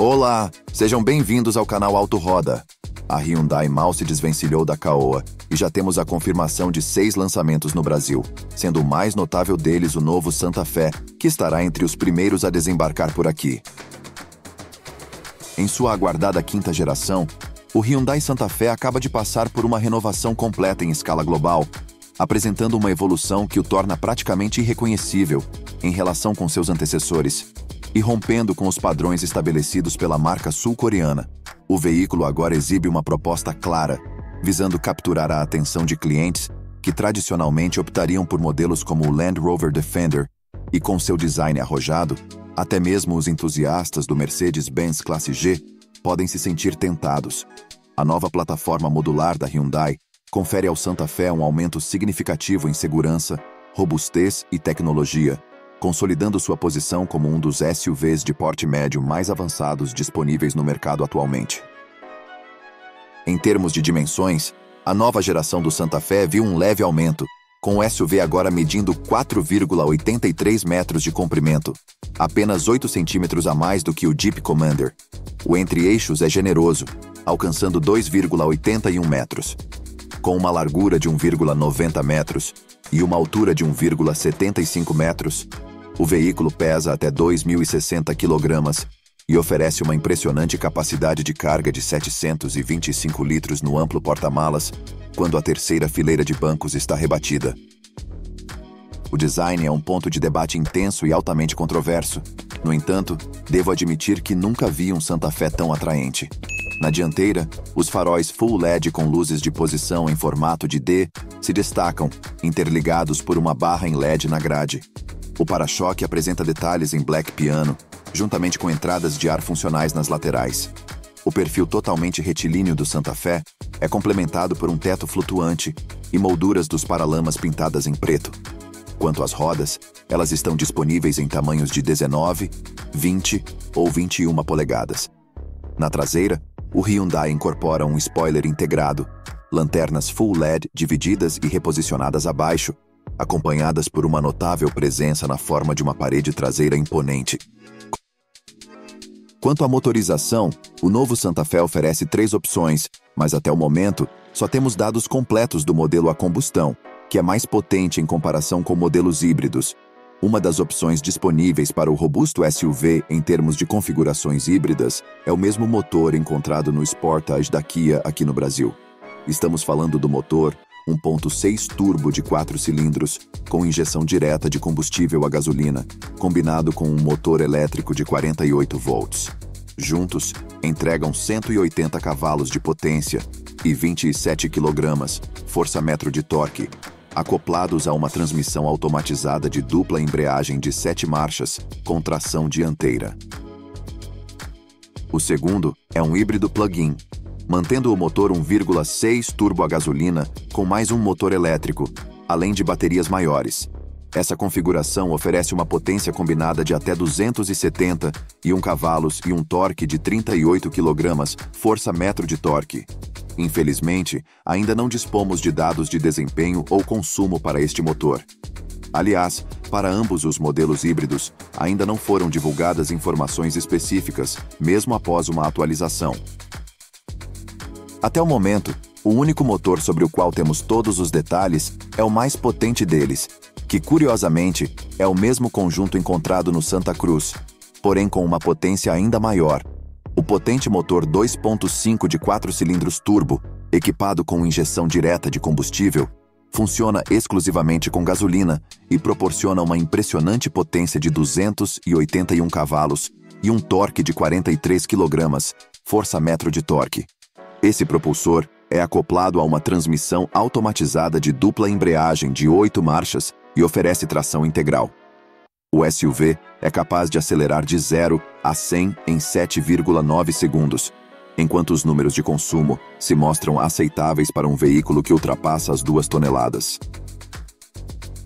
Olá, sejam bem-vindos ao canal Auto Roda. A Hyundai mal se desvencilhou da Caoa e já temos a confirmação de seis lançamentos no Brasil, sendo o mais notável deles o novo Santa Fé, que estará entre os primeiros a desembarcar por aqui. Em sua aguardada quinta geração, o Hyundai Santa Fé acaba de passar por uma renovação completa em escala global, apresentando uma evolução que o torna praticamente irreconhecível em relação com seus antecessores e rompendo com os padrões estabelecidos pela marca sul-coreana. O veículo agora exibe uma proposta clara, visando capturar a atenção de clientes que tradicionalmente optariam por modelos como o Land Rover Defender, e com seu design arrojado, até mesmo os entusiastas do Mercedes-Benz Classe G podem se sentir tentados. A nova plataforma modular da Hyundai confere ao Santa Fé um aumento significativo em segurança, robustez e tecnologia, consolidando sua posição como um dos SUVs de porte médio mais avançados disponíveis no mercado atualmente. Em termos de dimensões, a nova geração do Santa Fé viu um leve aumento, com o SUV agora medindo 4,83 metros de comprimento, apenas 8 centímetros a mais do que o Jeep Commander. O entre-eixos é generoso, alcançando 2,81 metros. Com uma largura de 1,90 metros e uma altura de 1,75 metros, o veículo pesa até 2.060 kg e oferece uma impressionante capacidade de carga de 725 litros no amplo porta-malas, quando a terceira fileira de bancos está rebatida. O design é um ponto de debate intenso e altamente controverso. No entanto, devo admitir que nunca vi um Santa Fé tão atraente. Na dianteira, os faróis full LED com luzes de posição em formato de D se destacam, interligados por uma barra em LED na grade. O para-choque apresenta detalhes em black piano, juntamente com entradas de ar funcionais nas laterais. O perfil totalmente retilíneo do Santa Fé é complementado por um teto flutuante e molduras dos paralamas pintadas em preto. Quanto às rodas, elas estão disponíveis em tamanhos de 19, 20 ou 21 polegadas. Na traseira, o Hyundai incorpora um spoiler integrado, lanternas full LED divididas e reposicionadas abaixo, acompanhadas por uma notável presença na forma de uma parede traseira imponente. Quanto à motorização, o novo Santa Fe oferece três opções, mas até o momento só temos dados completos do modelo a combustão, que é mais potente em comparação com modelos híbridos. Uma das opções disponíveis para o robusto SUV em termos de configurações híbridas é o mesmo motor encontrado no Sportage da Kia aqui no Brasil. Estamos falando do motor 1.6 turbo de 4 cilindros, com injeção direta de combustível a gasolina, combinado com um motor elétrico de 48 volts. Juntos, entregam 180 cavalos de potência e 27 kg, força-metro de torque, acoplados a uma transmissão automatizada de dupla embreagem de 7 marchas, com tração dianteira. O segundo é um híbrido plug-in, mantendo o motor 1,6 turbo a gasolina com mais um motor elétrico, além de baterias maiores. Essa configuração oferece uma potência combinada de até 270 e 1 cavalos e um torque de 38 kg, força metro de torque. Infelizmente, ainda não dispomos de dados de desempenho ou consumo para este motor. Aliás, para ambos os modelos híbridos, ainda não foram divulgadas informações específicas, mesmo após uma atualização. Até o momento, o único motor sobre o qual temos todos os detalhes é o mais potente deles, que curiosamente é o mesmo conjunto encontrado no Santa Cruz, porém com uma potência ainda maior. O potente motor 2.5 de 4 cilindros turbo, equipado com injeção direta de combustível, funciona exclusivamente com gasolina e proporciona uma impressionante potência de 281 cavalos e um torque de 43 kg, força-metro de torque. Esse propulsor é acoplado a uma transmissão automatizada de dupla embreagem de oito marchas e oferece tração integral. O SUV é capaz de acelerar de 0 a 100 em 7,9 segundos, enquanto os números de consumo se mostram aceitáveis para um veículo que ultrapassa as duas toneladas.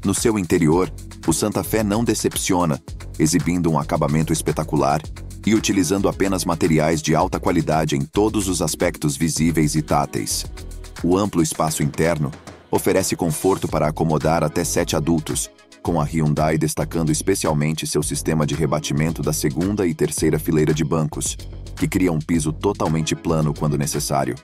No seu interior, o Santa Fé não decepciona, exibindo um acabamento espetacular e utilizando apenas materiais de alta qualidade em todos os aspectos visíveis e táteis. O amplo espaço interno oferece conforto para acomodar até sete adultos, com a Hyundai destacando especialmente seu sistema de rebatimento da segunda e terceira fileira de bancos, que cria um piso totalmente plano quando necessário.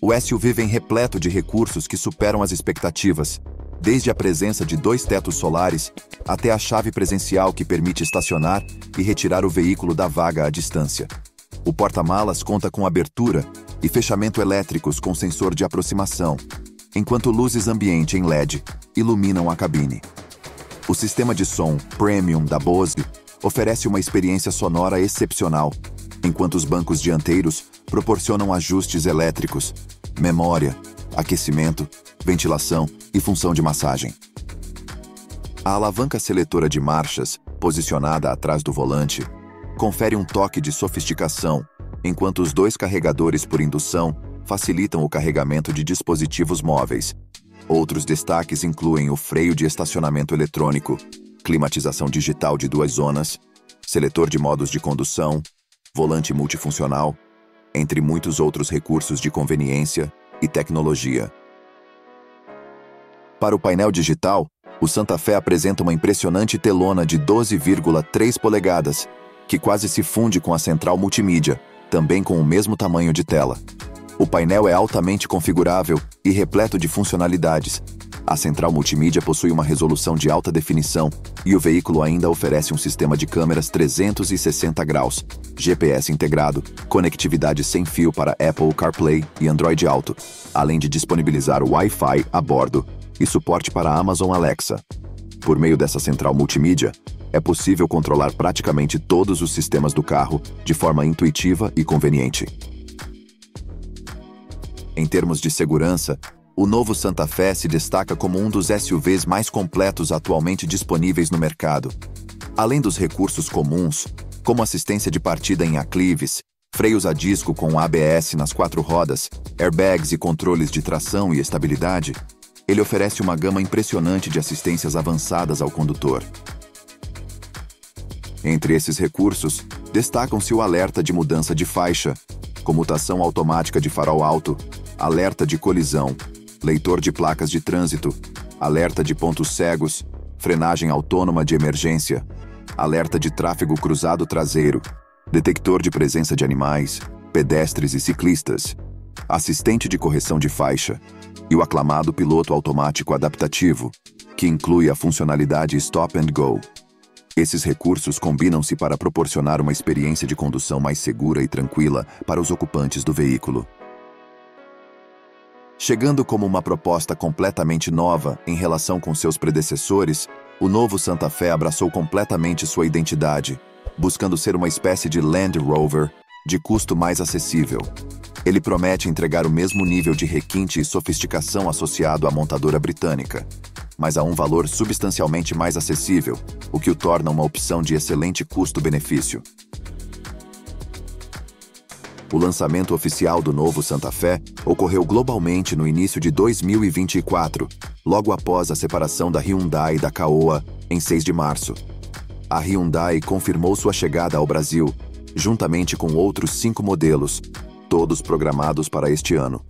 O SUV vem repleto de recursos que superam as expectativas, desde a presença de dois tetos solares até a chave presencial que permite estacionar e retirar o veículo da vaga à distância. O porta-malas conta com abertura e fechamento elétricos com sensor de aproximação, enquanto luzes ambiente em LED iluminam a cabine. O sistema de som Premium da Bose oferece uma experiência sonora excepcional, enquanto os bancos dianteiros proporcionam ajustes elétricos, memória, aquecimento, ventilação e função de massagem. A alavanca seletora de marchas, posicionada atrás do volante, confere um toque de sofisticação, enquanto os dois carregadores por indução facilitam o carregamento de dispositivos móveis. Outros destaques incluem o freio de estacionamento eletrônico, climatização digital de duas zonas, seletor de modos de condução, volante multifuncional, entre muitos outros recursos de conveniência e tecnologia. Para o painel digital, o Santa Fé apresenta uma impressionante telona de 12,3 polegadas, que quase se funde com a central multimídia, também com o mesmo tamanho de tela. O painel é altamente configurável e repleto de funcionalidades. A central multimídia possui uma resolução de alta definição e o veículo ainda oferece um sistema de câmeras 360 graus, GPS integrado, conectividade sem fio para Apple CarPlay e Android Auto, além de disponibilizar Wi-Fi a bordo e suporte para Amazon Alexa. Por meio dessa central multimídia, é possível controlar praticamente todos os sistemas do carro de forma intuitiva e conveniente. Em termos de segurança, o novo Santa Fé se destaca como um dos SUVs mais completos atualmente disponíveis no mercado. Além dos recursos comuns, como assistência de partida em aclives, freios a disco com ABS nas quatro rodas, airbags e controles de tração e estabilidade, ele oferece uma gama impressionante de assistências avançadas ao condutor. Entre esses recursos, destacam-se o alerta de mudança de faixa, comutação automática de farol alto, alerta de colisão, leitor de placas de trânsito, alerta de pontos cegos, frenagem autônoma de emergência, alerta de tráfego cruzado traseiro, detector de presença de animais, pedestres e ciclistas, assistente de correção de faixa. E o aclamado piloto automático adaptativo, que inclui a funcionalidade Stop and Go. Esses recursos combinam-se para proporcionar uma experiência de condução mais segura e tranquila para os ocupantes do veículo. Chegando como uma proposta completamente nova em relação com seus predecessores, o novo Santa Fé abraçou completamente sua identidade, buscando ser uma espécie de Land Rover de custo mais acessível. Ele promete entregar o mesmo nível de requinte e sofisticação associado à montadora britânica, mas a um valor substancialmente mais acessível, o que o torna uma opção de excelente custo-benefício. O lançamento oficial do novo Santa Fé ocorreu globalmente no início de 2024, logo após a separação da Hyundai da Caoa, em 6 de março. A Hyundai confirmou sua chegada ao Brasil, juntamente com outros cinco modelos, todos programados para este ano.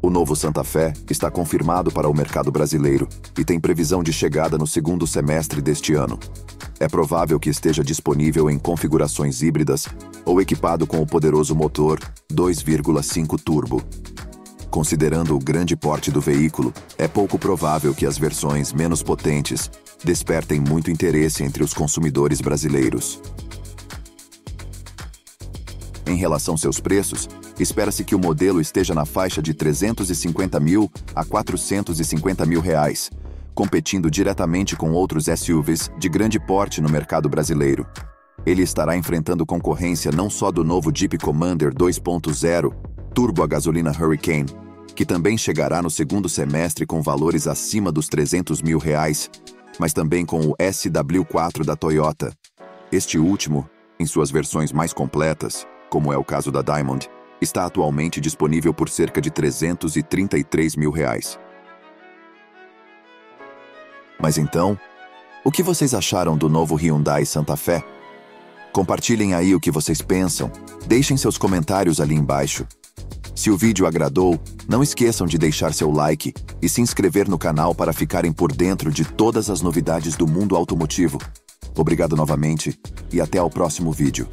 O novo Santa Fé está confirmado para o mercado brasileiro e tem previsão de chegada no segundo semestre deste ano. É provável que esteja disponível em configurações híbridas ou equipado com o poderoso motor 2,5 turbo. Considerando o grande porte do veículo, é pouco provável que as versões menos potentes despertem muito interesse entre os consumidores brasileiros. Em relação seus preços, espera-se que o modelo esteja na faixa de 350 mil a 450 mil reais, competindo diretamente com outros SUVs de grande porte no mercado brasileiro. Ele estará enfrentando concorrência não só do novo Jeep Commander 2.0 turbo a gasolina Hurricane, que também chegará no segundo semestre com valores acima dos 300 mil reais, mas também com o SW4 da Toyota. Este último, em suas versões mais completas, como é o caso da Diamond, está atualmente disponível por cerca de 333 mil reais. Mas então, o que vocês acharam do novo Hyundai Santa Fé? Compartilhem aí o que vocês pensam, deixem seus comentários ali embaixo. Se o vídeo agradou, não esqueçam de deixar seu like e se inscrever no canal para ficarem por dentro de todas as novidades do mundo automotivo. Obrigado novamente e até ao próximo vídeo.